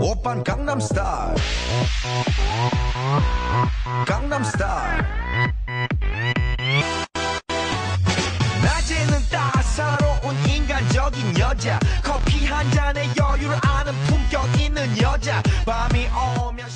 오빤 강남스타일. 강남스타일. 낮에는 따사로운 인간적인 여자. 커피 한 잔에 여유를 아는 품격 있는 여자. 밤이 오면